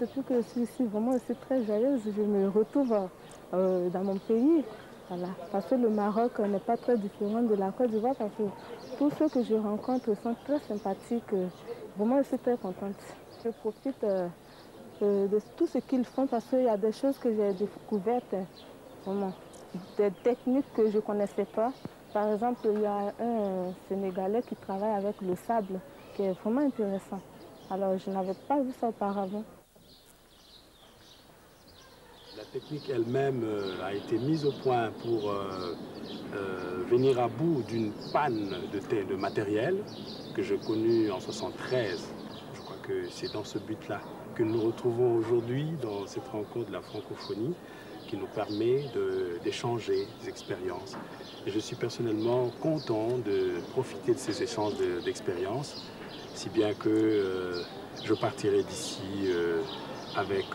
Depuis que je suis vraiment, suis très joyeuse. Je me retrouve euh, dans mon pays. Voilà. Parce que le Maroc n'est pas très différent de la Côte d'Ivoire parce que tous ceux que je rencontre sont très sympathiques. Vraiment, je suis très contente. Je profite euh, euh, de tout ce qu'ils font parce qu'il y a des choses que j'ai découvertes, vraiment, des techniques que je ne connaissais pas. Par exemple, il y a un Sénégalais qui travaille avec le sable, qui est vraiment intéressant. Alors, je n'avais pas vu ça auparavant. La technique elle-même euh, a été mise au point pour euh, euh, venir à bout d'une panne de, matériel que j'ai connue en 73. Je crois que c'est dans ce but-là que nous nous retrouvons aujourd'hui dans cette rencontre de la francophonie qui nous permet d'échanger des expériences. Et je suis personnellement content de profiter de ces échanges d'expériences, si bien que je partirai d'ici avec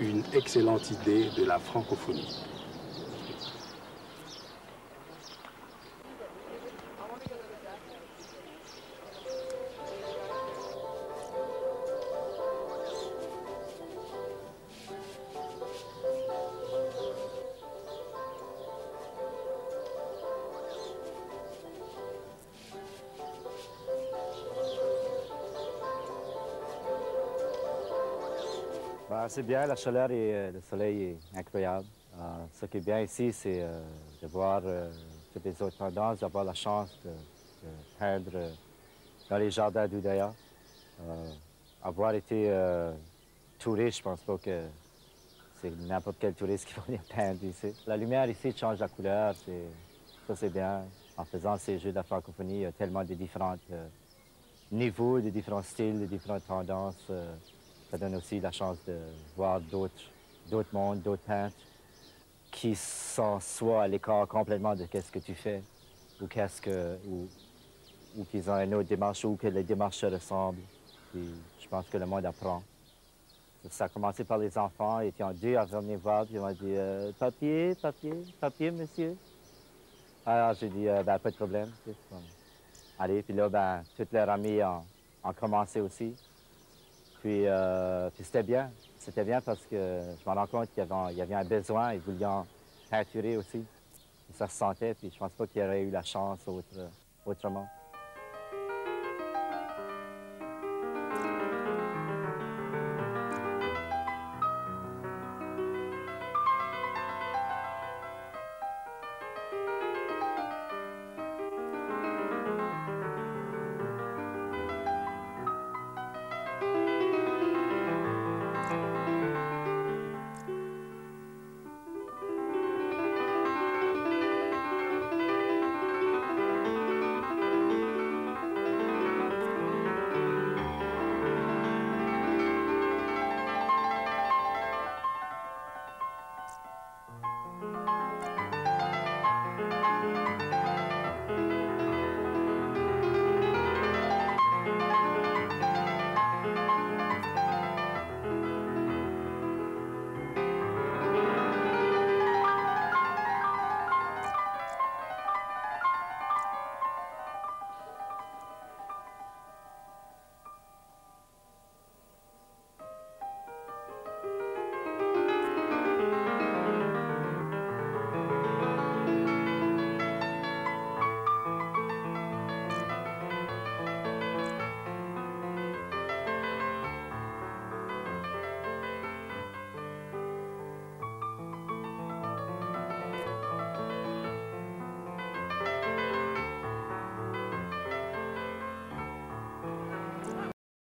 une excellente idée de la francophonie. C'est bien, la chaleur et euh, le soleil est incroyable. Euh, ce qui est bien ici, c'est euh, de voir toutes les autres tendances, d'avoir la chance de, peindre dans les jardins d'Oudaya. avoir été touriste, je pense pas que c'est n'importe quel touriste qui va venir peindre ici. La lumière ici change la couleur, ça c'est bien. En faisant ces jeux de la francophonie, il y a tellement de différents niveaux, de différents styles, de différentes tendances ça donne aussi la chance de voir d'autres mondes, d'autres peintres qui sont soit à l'écart complètement de ce que tu fais ou qu'est-ce que ou, qu'ils ont une autre démarche ou que les démarches se ressemblent. je pense que le monde apprend. Ça a commencé par les enfants, ils étaient en deux à venir voir, ils m'ont dit euh, papier, papier, papier, monsieur. Alors j'ai dit euh, ben, pas de problème. Allez, puis là, ben, toutes leurs amis ont commencé aussi. Euh, puis, c'était bien. C'était bien parce que je me rends compte qu'il y, avait un besoin, ils voulaient peinturer aussi. ça se sentait, puis je pense pas qu'il y aurait eu la chance autrement.